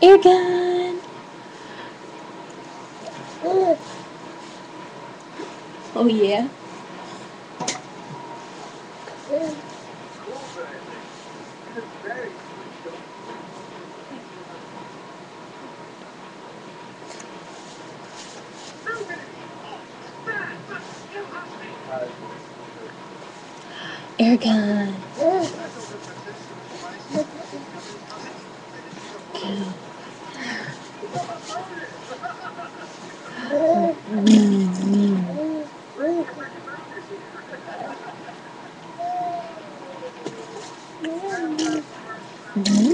Gun! Oh yeah? Eragon! Mm-hmm.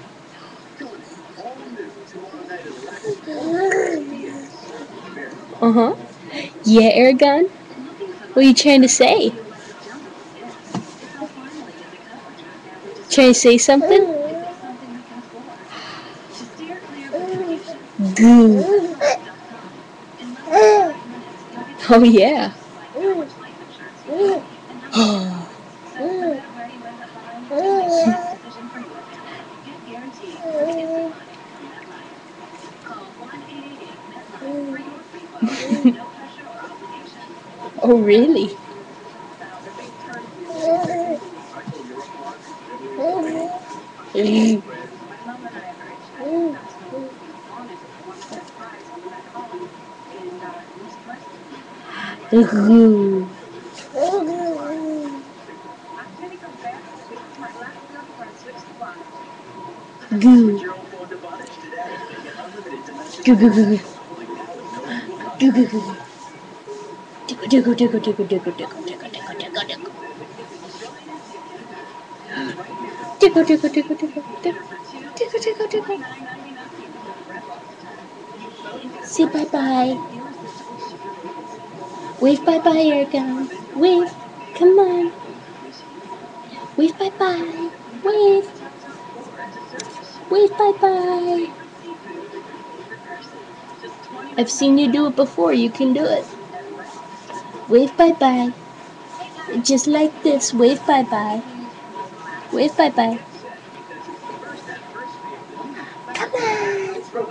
Uh-huh. Yeah, Eragon? What are you trying to say? Trying to say something? Goo. Oh yeah. oh really? Goo. Goo. Goo goo goo Diggle diggle diggle diggle diggle diggle diggle diggle diggle. Diggle diggle diggle diggle diggle diggle diggle diggle. Say bye bye. Wave bye bye, gun. Wave. Come on. Wave bye bye. Wave. Wave bye bye. I've seen you do it before. You can do it. Wave bye bye. Just like this. Wave bye bye. Wave bye bye. Come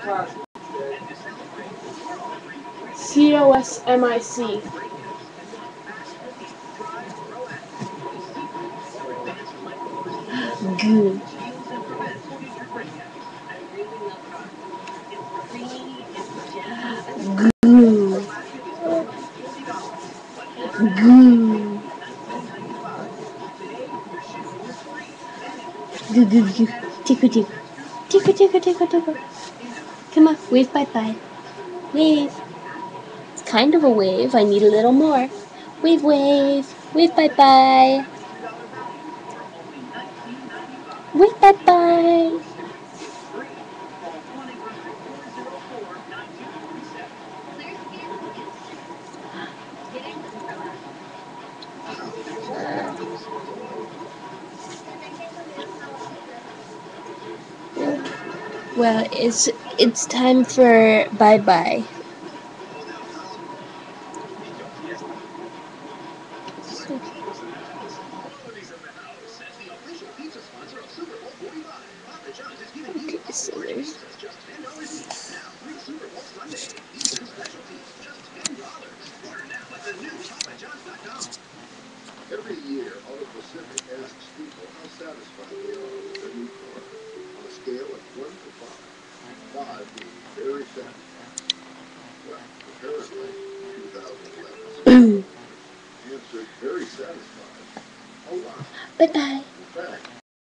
on. C O S M I C. Good. Goo. Goo. Goo goo goo. Tickle tickle. Tickle tickle tickle tickle. Come on, wave bye bye. Wave. It's kind of a wave. I need a little more. Wave wave. Wave bye bye. Wave bye bye. Well, it's it's time for bye bye. Okay, scissors. Every year, Auto Pacific asks people how satisfied Mm. 1 to 5, Five being very satisfied. Well, apparently, 2011 answered very satisfied. Oh wow. Bye bye. In fact,